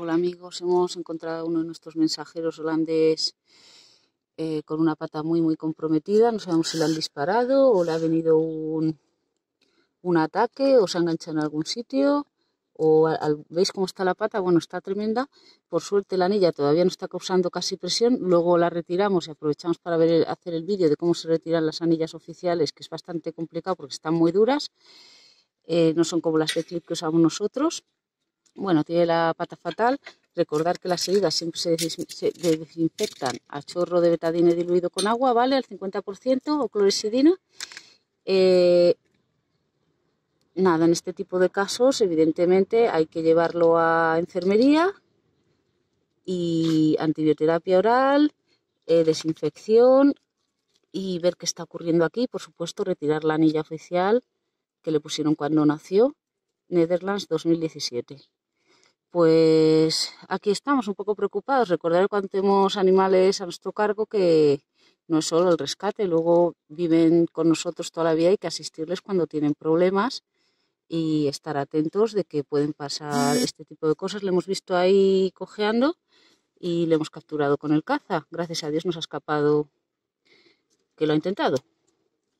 Hola amigos, hemos encontrado a uno de nuestros mensajeros holandés eh, con una pata muy muy comprometida. No sabemos si le han disparado o le ha venido un, un ataque o se ha enganchado en algún sitio. O veis cómo está la pata, bueno, está tremenda. Por suerte la anilla todavía no está causando casi presión. Luego la retiramos y aprovechamos para hacer el vídeo de cómo se retiran las anillas oficiales, que es bastante complicado porque están muy duras. Eh, no son como las de clip que usamos nosotros. Bueno, tiene la pata fatal. Recordar que las heridas siempre se, desinfectan a chorro de betadine diluido con agua, ¿vale? Al 50% o clorexidina. Eh, nada, en este tipo de casos, evidentemente, hay que llevarlo a enfermería y antibioterapia oral, eh, desinfección y ver qué está ocurriendo aquí. Por supuesto, retirar la anilla oficial que le pusieron cuando nació, Netherlands 2017 pues aquí estamos un poco preocupados. Recordar cuando tenemos animales a nuestro cargo que no es solo el rescate, luego viven con nosotros toda la vida y hay que asistirles cuando tienen problemas y estar atentos de que pueden pasar este tipo de cosas. Le hemos visto ahí cojeando y le hemos capturado con el caza. Gracias a Dios nos ha escapado que lo ha intentado.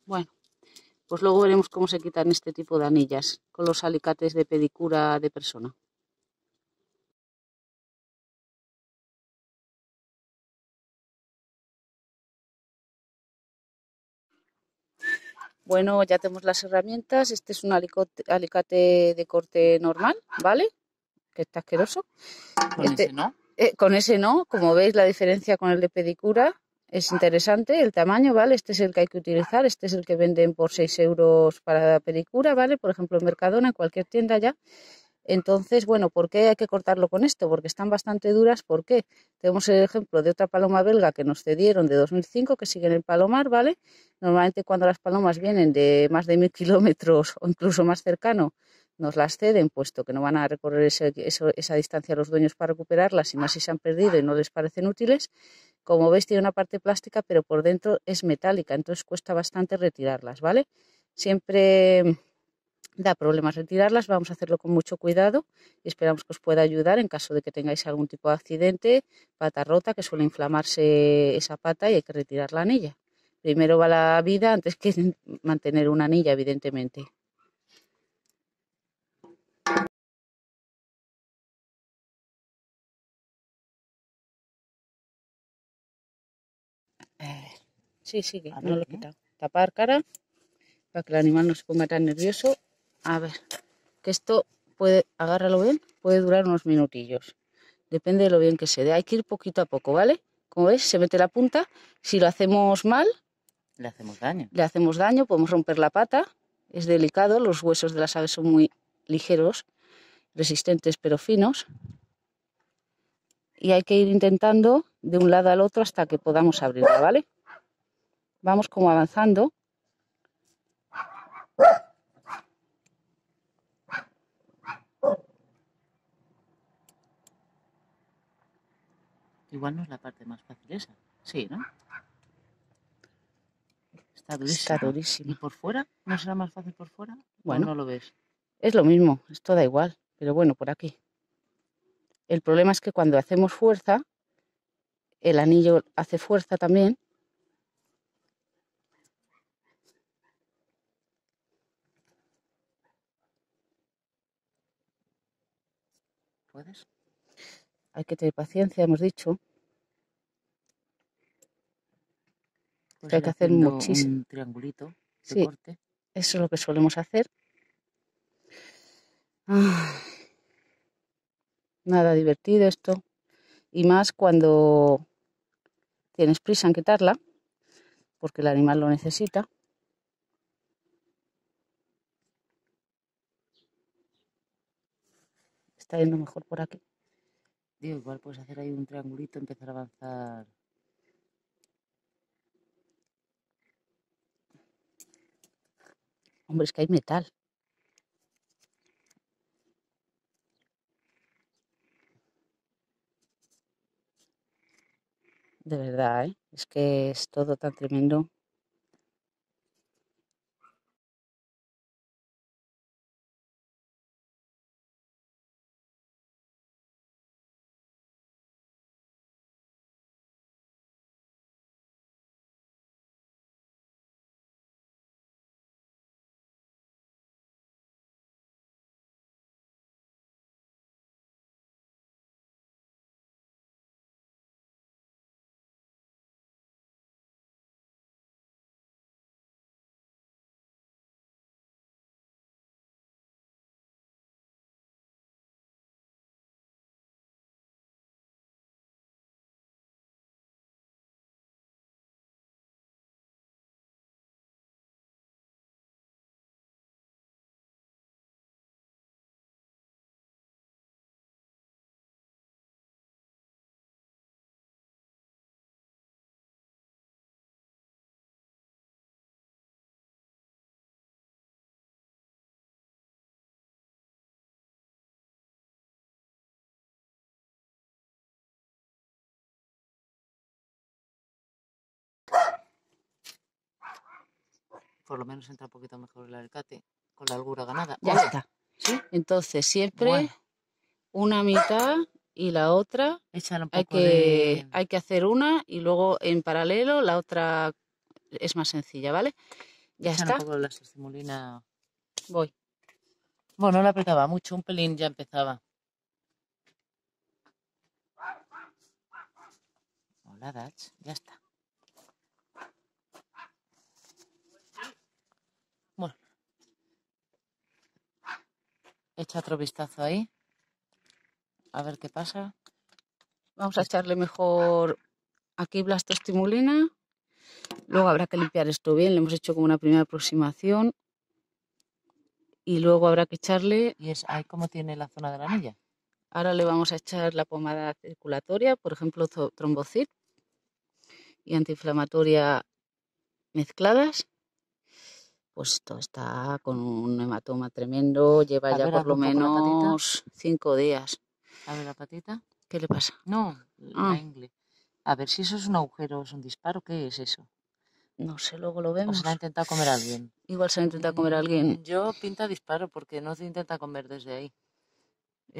Bueno, pues luego veremos cómo se quitan este tipo de anillas con los alicates de pedicura de persona. Bueno, ya tenemos las herramientas. Este es un alicate, de corte normal, ¿vale? Que está asqueroso. Con este, ese no. Eh, con ese no. Como veis, la diferencia con el de pedicura es interesante. El tamaño, ¿vale? Este es el que hay que utilizar. Este es el que venden por 6 euros para pedicura, ¿vale? Por ejemplo, en Mercadona, en cualquier tienda ya. Entonces, bueno, ¿por qué hay que cortarlo con esto? Porque están bastante duras. ¿Por qué? Tenemos el ejemplo de otra paloma belga que nos cedieron de 2005 que sigue en el palomar, ¿vale? Normalmente cuando las palomas vienen de más de mil kilómetros o incluso más cercano, nos las ceden, puesto que no van a recorrer esa distancia los dueños para recuperarlas, y más si se han perdido y no les parecen útiles. Como veis, tiene una parte plástica, pero por dentro es metálica, entonces cuesta bastante retirarlas, ¿vale? Siempre da problemas retirarlas, vamos a hacerlo con mucho cuidado y esperamos que os pueda ayudar en caso de que tengáis algún tipo de accidente, pata rota, que suele inflamarse esa pata y hay que retirar la anilla. Primero va la vida antes que mantener una anilla, evidentemente. Sí, sigue, no lo he quitado. Tapar cara para que el animal no se ponga tan nervioso a ver, que esto puede, agárralo bien, puede durar unos minutillos. Depende de lo bien que se dé. Hay que ir poquito a poco, ¿vale? Como ves, se mete la punta. Si lo hacemos mal, le hacemos daño. Le hacemos daño, podemos romper la pata. Es delicado, los huesos de las aves son muy ligeros, resistentes pero finos. Y hay que ir intentando de un lado al otro hasta que podamos abrirla, ¿vale? Vamos como avanzando. Igual no es la parte más fácil esa. Sí, ¿no? Está durísimo. Está durísimo. ¿Y por fuera? ¿No será más fácil por fuera? Bueno. no lo ves? Es lo mismo, esto da igual. Pero bueno, por aquí. El problema es que cuando hacemos fuerza, el anillo hace fuerza también. ¿Puedes? Hay que tener paciencia, hemos dicho. Pues hay que hacer muchísimo. Un triangulito de sí, corte. Eso es lo que solemos hacer. nada divertido esto. Y más cuando tienes prisa en quitarla, porque el animal lo necesita. Está yendo mejor por aquí. Digo, igual puedes hacer ahí un triangulito, empezar a avanzar. Hombre, es que hay metal. De verdad, ¿eh? Es que es todo tan tremendo. Por lo menos entra un poquito mejor el alicate con la algura ganada. Ya está. Entonces siempre una mitad y la otra hay que, hay que hacer una y luego en paralelo la otra es más sencilla, ¿vale? Ya está. Un poco la estimulina. Voy. Bueno, no la apretaba mucho, un pelín ya empezaba. Hola, Dach, ya está. Echa otro vistazo ahí. A ver qué pasa. Vamos a echarle mejor aquí blastostimulina. Luego habrá que limpiar esto bien. Le hemos hecho como una primera aproximación. Y luego habrá que echarle... ¿Y es ahí cómo tiene la zona de la anilla? Ahora le vamos a echar la pomada circulatoria, por ejemplo, trombocit y antiinflamatoria mezcladas. Pues está con un hematoma tremendo, lleva ya por lo menos cinco días. A ver la patita. ¿Qué le pasa? No, la ah. ingle. A ver si eso es un agujero, es un disparo, ¿qué es eso? No sé, luego lo vemos. O se lo ha intentado comer a alguien. Igual se ha intentado comer a alguien. Yo pinta disparo porque no se intenta comer desde ahí.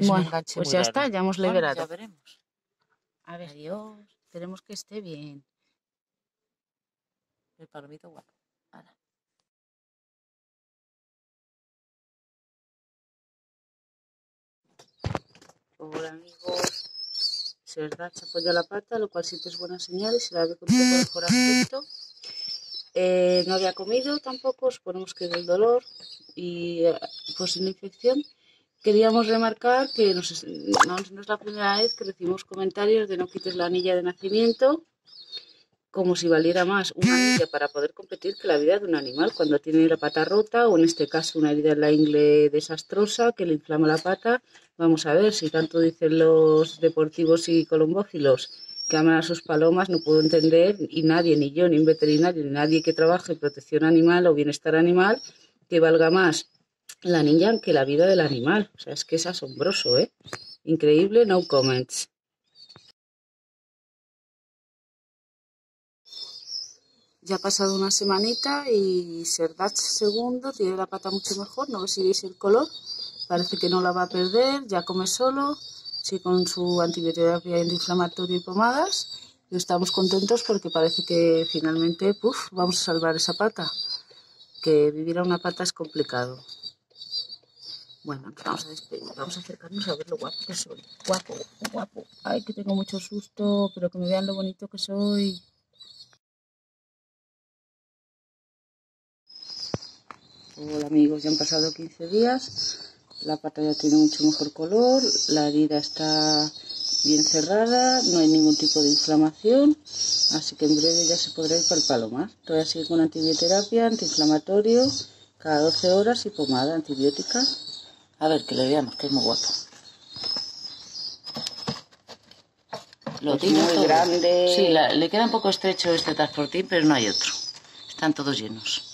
bueno, pues ya está, ya hemos liberado. ya veremos. A ver, Adiós. Esperemos que esté bien. El palomito guapo. Hola amigos. Serdad se apoya la pata, lo cual siempre es buena señal y se la ve con un poco mejor aspecto. Eh, no había comido tampoco, suponemos que del dolor y eh, pues sin infección. Queríamos remarcar que no, no, es la primera vez que recibimos comentarios de no quites la anilla de nacimiento como si valiera más una anilla para poder competir que la vida de un animal cuando tiene la pata rota o en este caso una herida en la ingle desastrosa que le inflama la pata. Vamos a ver si tanto dicen los deportivos y colombófilos que aman a sus palomas, no puedo entender, y nadie, ni yo, ni un veterinario, ni nadie que trabaje en protección animal o bienestar animal, que valga más la anilla que la vida del animal. O sea, es que es asombroso, ¿eh? Increíble, no comments. Ya ha pasado una semanita y Serdach segundo tiene la pata mucho mejor, no si veis el color, parece que no la va a perder, ya come solo, sí con su antibioterapia antiinflamatoria y pomadas y estamos contentos porque parece que finalmente puff, vamos a salvar esa pata, que vivir a una pata es complicado. Bueno, vamos a despedir, vamos a acercarnos a ver lo guapo que soy. Guapo, guapo. Ay, que tengo mucho susto, pero que me vean lo bonito que soy. Hola amigos, ya han pasado 15 días, la pata ya tiene mucho mejor color, la herida está bien cerrada, no hay ningún tipo de inflamación, así que en breve ya se podrá ir para el palomar. Todavía sigue con antibioterapia, antiinflamatorio, cada 12 horas y pomada antibiótica. A ver, que le veamos, que es muy guapo. Lo tiene muy grande. Sí, le queda un poco estrecho este transportín, pero no hay otro. Están todos llenos.